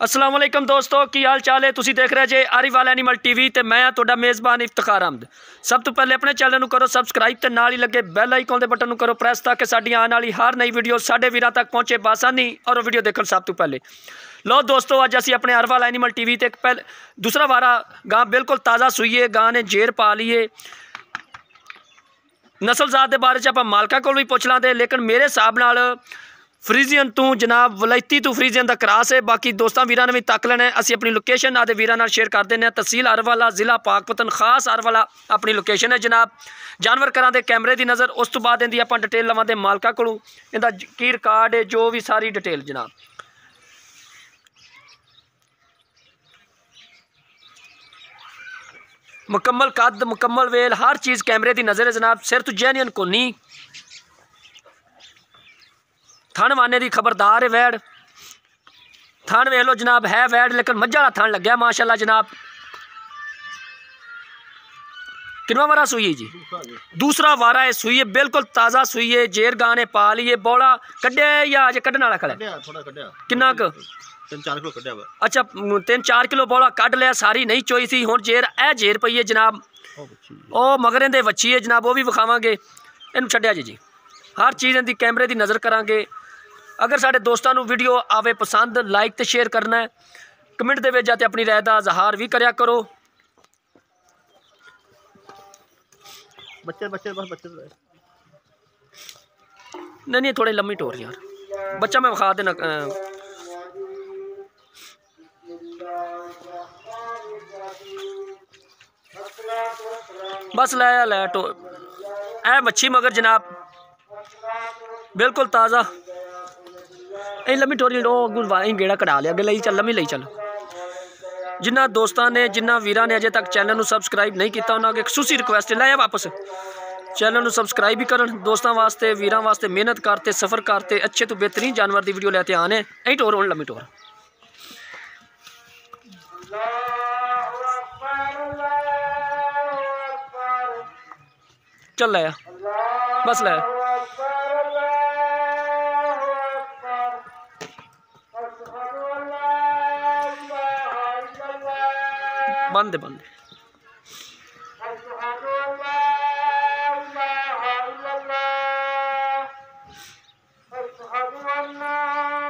ਅਸਲਾਮ ਵਾਲੇਕਮ ਦੋਸਤੋ ਕੀ ਹਾਲ ਚਾਲ ਹੈ ਤੁਸੀਂ ਦੇਖ ਰਹੇ ਜੇ ਆਰੀਵਾਲ ਐਨੀਮਲ ਟੀਵੀ ਤੇ ਮੈਂ ਹਾਂ ਤੁਹਾਡਾ ਮੇਜ਼ਬਾਨ ਇਫਤਖਾਰ ਅਹਿਮਦ ਸਭ ਤੋਂ ਪਹਿਲੇ ਆਪਣੇ ਚੈਨਲ ਨੂੰ ਕਰੋ ਸਬਸਕ੍ਰਾਈਬ ਤੇ ਨਾਲ ਹੀ ਲੱਗੇ ਬੈਲ ਆਈਕਨ ਦੇ ਬਟਨ ਨੂੰ ਕਰੋ ਪ੍ਰੈਸ ਤਾਂ ਕਿ ਸਾਡੀਆਂ ਆਉਣ ਵਾਲੀ ਹਰ ਨਈ ਵੀਡੀਓ ਸਾਡੇ ਵੀਰਾਂ ਤੱਕ ਪਹੁੰਚੇ ਬਾਸਾਨੀ ਔਰ ਉਹ ਵੀਡੀਓ ਦੇਖਣ ਸਭ ਤੋਂ ਪਹਿਲੇ ਲੋ ਦੋਸਤੋ ਅੱਜ ਅਸੀਂ ਆਪਣੇ ਅਰਵਾਲ ਐਨੀਮਲ ਟੀਵੀ ਤੇ ਇੱਕ ਪਹਿਲ ਦੂਸਰਾ ਵਾਰਾ ਗਾਂ ਬਿਲਕੁਲ ਤਾਜ਼ਾ ਸੂਈਏ ਗਾਂ ਨੇ ਜੇਰ ਪਾ ਲਈਏ ਨਸਲਜ਼ਾਤ ਦੇ ਬਾਰੇ ਚ ਆਪਾਂ ਮਾਲਕਾਂ ਕੋਲ ਵੀ ਪੁੱਛ ਲਾਂਦੇ ਲੇਕਿਨ ਮੇਰੇ ਹਿਸਾਬ ਨਾਲ ਫਰੀਜ਼ੀਅਨ ਤੋਂ ਜਨਾਬ ਵਲੈਤੀ ਤੋਂ ਫਰੀਜ਼ੀਅਨ ਦਾ ਕਰਾਸ ਹੈ। ਬਾਕੀ ਦੋਸਤਾਂ ਵੀਰਾਂ ਨੇ ਵੀ ਤੱਕ ਲੈਣਾ ਅਸੀਂ ਆਪਣੀ ਲੋਕੇਸ਼ਨ ਆਦੇ ਵੀਰਾਂ ਨਾਲ ਸ਼ੇਅਰ ਕਰ ਦਿੰਦੇ ਹਾਂ। ਤਹਿਸੀਲ ਅਰਵਾਲਾ, ਜ਼ਿਲ੍ਹਾ ਪਾਕਪਤਨ, ਖਾਸ ਅਰਵਾਲਾ ਆਪਣੀ ਲੋਕੇਸ਼ਨ ਹੈ ਜਨਾਬ। ਜਾਨਵਰ ਕਰਾਂ ਦੇ ਕੈਮਰੇ ਦੀ ਨਜ਼ਰ, ਉਸ ਤੋਂ ਬਾਅਦ ਇਹਦੀ ਆਪਾਂ ਡਿਟੇਲ ਲਵਾਂਦੇ ਮਾਲਕਾਂ ਕੋਲੋਂ। ਇਹਦਾ ਕੀ ਰਿਕਾਰਡ ਹੈ, ਜੋ ਵੀ ਸਾਰੀ ਡਿਟੇਲ ਜਨਾਬ। ਮੁਕੰਮਲ ਕੱਦ, ਮੁਕੰਮਲ ਵੇਲ, ਹਰ ਚੀਜ਼ ਕੈਮਰੇ ਦੀ ਨਜ਼ਰ ਹੈ ਜਨਾਬ। ਸਿਰ ਤੋਂ ਜੈਨੀਅਨ ਕੋਨੀ। ਥਣ ਵਾਨੇ ਦੀ ਖਬਰਦਾਰ ਹੈ ਵੈੜ ਥਣ ਵੇਖ ਲਓ ਜਨਾਬ ਹੈ ਵੈੜ ਲੇਕਿਨ ਮੱਝਾਂ ਵਾਲਾ ਥਣ ਲੱਗਿਆ ਮਾਸ਼ਾਅੱਲਾ ਜਨਾਬ ਕਿੰਨਾ ਵਾਰਾ ਸੂਈ ਹੈ ਜੀ ਦੂਸਰਾ ਵਾਰਾ ਹੈ ਸੂਈ ਹੈ ਬਿਲਕੁਲ ਤਾਜ਼ਾ ਸੂਈ ਹੈ ਜੇਰ ਗਾਂ ਨੇ ਪਾ ਲਈ ਹੈ ਬੋਲਾ ਕੱਢਿਆ ਹੈ ਜਾਂ ਅਜੇ ਕੱਢਣ ਵਾਲਾ ਖੜਾ ਹੈ? ਕੱਢਿਆ ਥੋੜਾ ਕੱਢਿਆ ਕਿੰਨਾ ਕੁ ਤਿੰਨ ਚਾਰ ਕਿਲੋ ਕੱਢਿਆ ਵਾ ਅੱਛਾ 3-4 ਕਿਲੋ ਬੋਲਾ ਕੱਢ ਲਿਆ ਸਾਰੀ ਨਹੀਂ ਚੋਈ ਸੀ ਹੁਣ ਜੇਰ ਇਹ ਜੇਰ ਪਈ ਹੈ ਜਨਾਬ ਉਹ ਬੱਚੀ ਉਹ ਮਗਰਾਂ ਦੇ ਵੱਛੀ ਹੈ ਜਨਾਬ ਉਹ ਵੀ ਵਿਖਾਵਾਂਗੇ ਇਹਨੂੰ ਛੱਡਿਆ ਜੀ ਜੀ ਹਰ ਚੀਜ਼ ਦੀ ਕੈਮਰੇ ਦੀ ਨਜ਼ਰ ਕਰਾਂਗੇ ਅਗਰ ਸਾਡੇ ਦੋਸਤਾਂ ਨੂੰ ਵੀਡੀਓ ਆਵੇ ਪਸੰਦ ਲਾਈਕ ਤੇ ਸ਼ੇਅਰ ਕਰਨਾ ਹੈ ਕਮੈਂਟ ਦੇ ਵਿੱਚ ਜਾ ਤੇ ਆਪਣੀ ਰਾਏ ਦਾ ਇਜ਼ਹਾਰ ਵੀ ਕਰਿਆ ਕਰੋ ਬੱਚੇ ਬੱਚੇ ਬਸ ਬੱਚੇ ਨਹੀਂ ਨਹੀਂ ਥੋੜੇ ਲੰਮੀ ਟੋਰ ਯਾਰ ਬੱਚਾ ਮੈਂ ਵਿਖਾ ਦੇਣਾ ਅਹ, ਬਸ ਲੈ ਆ ਲੈ ਟੋ ਇਹ ਮੱਛੀ ਮਗਰ ਜਨਾਬ ਬਿਲਕੁਲ ਤਾਜ਼ਾ ਇਹ ਲੰਮੀ ਟੋਰੀ ਉਹ ਗੁਰਵਾਈ ਗੇੜਾ ਕਢਾ ਲਿਆ ਅੱਗੇ ਲਈ ਚੱਲ ਲੰਮੀ ਲਈ ਚੱਲ ਜਿਨ੍ਹਾਂ ਦੋਸਤਾਂ ਨੇ ਜਿਨ੍ਹਾਂ ਵੀਰਾਂ ਨੇ ਅਜੇ ਤੱਕ ਚੈਨਲ ਨੂੰ ਸਬਸਕ੍ਰਾਈਬ ਨਹੀਂ ਕੀਤਾ ਉਹਨਾਂ ਅੱਗੇ ਇੱਕ ਖਸੂਸੀ ਰਿਕੁਐਸਟ ਹੈ ਲੈ ਆ ਵਾਪਸ ਚੈਨਲ ਨੂੰ ਸਬਸਕ੍ਰਾਈਬ ਵੀ ਕਰਨ ਦੋਸਤਾਂ ਵਾਸਤੇ ਵੀਰਾਂ ਵਾਸਤੇ ਮਿਹਨਤ ਕਰਤੇ ਸਫਰ ਕਰਤੇ ਅੱਛੇ ਤੋਂ ਬਿਹਤਰੀਨ ਜਾਨਵਰ ਦੀ ਵੀਡੀਓ ਲੈ ਕੇ ਆਨੇ ਐਂ ਟੋਰ ਹੁਣ ਲੰਮੀ ਟੋਰ ਚੱਲ ਲੈ ਆ ਬਸ ਲੈ बंद बंद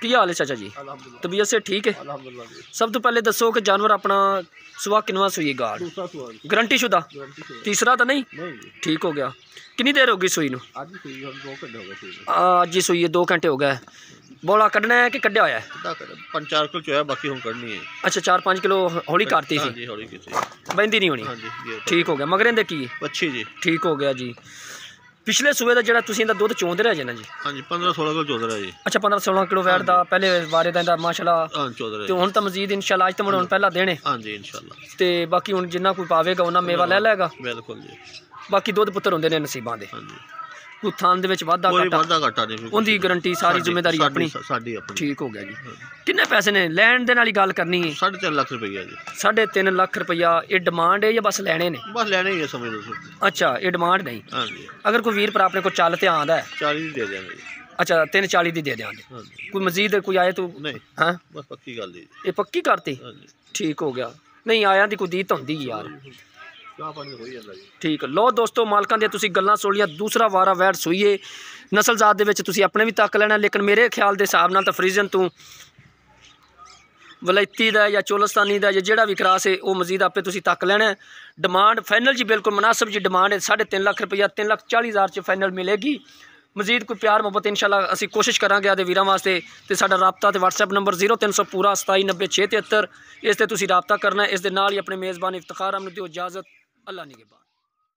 ਕੀ ਹਾਲ ਹੈ ਚਾਚਾ ਜੀ? ਤਬੀਅਤ ਸੇ ਠੀਕ ਹੈ? ਸਭ ਤੋਂ ਪਹਿਲੇ ਦੱਸੋ ਕਿ ਜਾਨਵਰ ਆਪਣਾ ਸੁਆ ਕਿਨਵਾ ਸੂਈ ਸਵਾਲ ਗਰੰਟੀ ਸ਼ੁਦਾ? ਤੀਸਰਾ ਤਾਂ ਨਹੀਂ? ਠੀਕ ਹੋ ਗਿਆ। ਕਿੰਨੀ ਦੇਰ ਹੋ ਗਈ ਸੂਈ ਨੂੰ? ਅੱਜ ਸੂਈ ਹੁਣ ਦੋ ਘੰਟੇ ਹੋ ਗਏ ਅੱਜ ਹੀ ਸੂਈ ਹੈ 2 ਘੰਟੇ ਹੋ ਗਏ। ਬੋਲਾ ਕੱਢਣਾ ਹੈ ਕਿ ਕੱਢਿਆ ਹੋਇਆ ਹੈ? ਪੰਜ ਚਾਰ ਕਿਲੋ ਚੋਇਆ ਬਾਕੀ ਹੁਣ ਕੱਢਣੀ ਹੈ। ਅੱਛਾ 4-5 ਕਿਲੋ ਹੌਲੀ ਕਰਤੀ ਸੀ। ਹਾਂਜੀ ਹੌਲੀ ਕੀਤੀ। ਬੈਂਦੀ ਨਹੀਂ ਹੋਣੀ। ਠੀਕ ਹੋ ਗਿਆ। ਮਗਰੇ ਦੇ ਕੀ? ਬੱਚੀ ਜੀ। ਠੀਕ ਹੋ ਗਿਆ ਜੀ। ਪਿਛਲੇ ਸੂਏ ਦਾ ਜਿਹੜਾ ਤੁਸੀਂ ਇਹਦਾ ਦੁੱਧ ਚੋਂਦੇ ਰਹੇ ਜੇ ਨਾ ਜੀ? ਹਾਂਜੀ 15 16 ਕਿਲੋ ਚੋਦਰਾ ਜੀ। ਅੱਛਾ 15-16 ਕਿਲੋ ਵੈਟ ਦਾ ਪਹਿਲੇ ਵਾਰੇ ਦਾ ਇਹਦਾ ਮਾਸ਼ਾਅੱਲਾ। ਹਾਂ ਚੋਦਰਾ ਤੇ ਹੁਣ ਤਾਂ ਮਜ਼ੀਦ ਇਨਸ਼ਾਅੱਲਾ ਅੱਜ ਤਾਂ ਹੁਣ ਪਹਿਲਾਂ ਦੇਣੇ। ਹਾਂਜੀ ਇਨਸ਼ਾਅੱਲਾ। ਤੇ ਬਾਕੀ ਹੁਣ ਜਿੰਨਾ ਕੋਈ ਪਾਵੇਗਾ ਉਹਨਾਂ ਮੇਵਾ ਲੈ ਲਏਗਾ। ਬਿਲਕੁਲ ਜੀ। ਬਾਕੀ ਦੁੱਧ ਪੁੱਤਰ ਹੁੰਦੇ ਨੇ ਨਸੀਬਾਂ ਦੇ। ਹਾਂਜੀ। ਥਾਂ ਦੇ ਵਿੱਚ ਵਾਧਾ ਕੋਈ ਘਾਟਾ ਵਾਧਾ ਘਾਟਾ ਨਹੀਂ ਉਹਦੀ ਗਾਰੰਟੀ ਸਾਰੀ ਜ਼ਿੰਮੇਵਾਰੀ ਆਪਣੀ ਸਾਡੀ ਆਪਣੀ। ਠੀਕ ਹੋ ਗਿਆ ਜੀ। ਕਿੰਨੇ ਪੈਸੇ ਨੇ? ਲੈਣ ਦੇ ਨਾਲ ਹੀ ਗੱਲ ਕਰਨੀ ਹੈ। 3.5 ਲੱਖ ਰੁਪਈਆ ਜੀ। 3.5 ਲੱਖ ਰੁਪਇਆ ਇਹ ਡਿਮਾਂਡ ਹੈ ਜਾਂ ਬਸ ਲੈਣੇ ਨੇ? ਬਸ ਲੈਣੇ ਹੀ ਹੈ ਸਮਝ ਲਓ। ਅੱਛਾ ਇਹ ਡਿਮਾਂਡ ਨਹੀਂ। ਹਾਂਜੀ। ਅਗਰ ਕੋਈ ਵੀਰ ਪਰ ਆਪਣੇ ਕੋਲ ਚੱਲ ਤੇ ਆਂਦਾ ਹੈ। 40 ਦੀ ਦੇ ਦਿਆਂਗੇ ਅੱਛਾ 340 ਦੀ ਦੇ ਦਿਆਂਗੇ। ਕੋਈ ਮਜ਼ੀਦ ਕੋਈ ਆਏ ਤੂੰ? ਨਹੀਂ। ਹਾਂ? ਬਸ ਪੱਕੀ ਗੱਲ ਹੈ ਇਹ ਪੱਕੀ ਕਰਤੀ? ਠੀਕ ਹੋ ਗਿਆ। ਨਹੀਂ ਆਇਆਂ ਦੀ ਕੋਈ ਦੀਤ ਹੁੰਦੀ ਯਾਰ। ਚਾਹ ਪਾਣੀ ਹੋਈ ਜਾਂਦਾ ਜੀ। ਠੀਕ ਲੋ ਦੋਸਤੋ, ਮਾਲਕਾਂ ਦੀਆਂ ਤੁਸੀਂ ਗੱਲਾਂ ਸੁਣ ਲਿਆ ਦੂਸਰਾ ਵਾਰਾ ਵੈੜ ਸੂਈਏ। ਨਸਲਜ਼ਾਤ ਦੇ ਵਿੱਚ ਤੁਸੀਂ ਆਪਣੇ ਵੀ ਤੱਕ ਲੈਣਾ, ਲੇਕਿਨ ਮੇਰੇ ਖਿਆਲ ਦੇ ਹਿਸਾਬ ਨਾਲ ਤਾਂ ਫਰੀਜ਼ਨ ਤੋਂ ਵਲੈਤੀ ਦਾ ਜਾਂ ਚੋਲਸਤਾਨੀ ਦਾ ਜਾਂ ਜਿਹੜਾ ਵੀ ਕਰਾਸ ਹੈ ਉਹ ਮਜ਼ੀਦ ਆਪੇ ਤੁਸੀਂ ਤੱਕ ਲੈਣਾ ਡਿਮਾਂਡ ਫਾਈਨਲ ਜੀ ਬਿਲਕੁਲ ਮੁਨਾਸਬ ਜੀ ਡਿਮਾਂਡ ਹੈ। 3.5 ਲੱਖ ਰੁਪਇਆ 3 ਲੱਖ 40 ਹਜ਼ਾਰ ਚ ਫਾਈਨਲ ਮਿਲੇਗੀ। ਮਜ਼ੀਦ ਕੋਈ ਪਿਆਰ ਮੁਹੱਬਤ ਇਨਸ਼ਾਅੱਲਾ ਅਸੀਂ ਕੋਸ਼ਿਸ਼ ਕਰਾਂਗੇ ਆਦੇ ਵੀਰਾਂ ਵਾਸਤੇ। ਤੇ ਸਾਡਾ ਰਾਬਤਾ ਤੇ WhatsApp ਨੰਬਰ 0300 ਪੂਰਾ 2790 673 ਇਸ ਤੇ ਤੁਸੀਂ ਰਾਬਤਾ ਕਰਨਾ ਇਸ ਦੇ ਨਾਲ ਹੀ ਆਪਣੇ ਮੇਜ਼ਬਾਨ ਇਫਤਖਾਰ ਅਹਿਮਦ ਦਿਓ ਇਜਾਜ਼ਤ अल्लाह ने के बाद।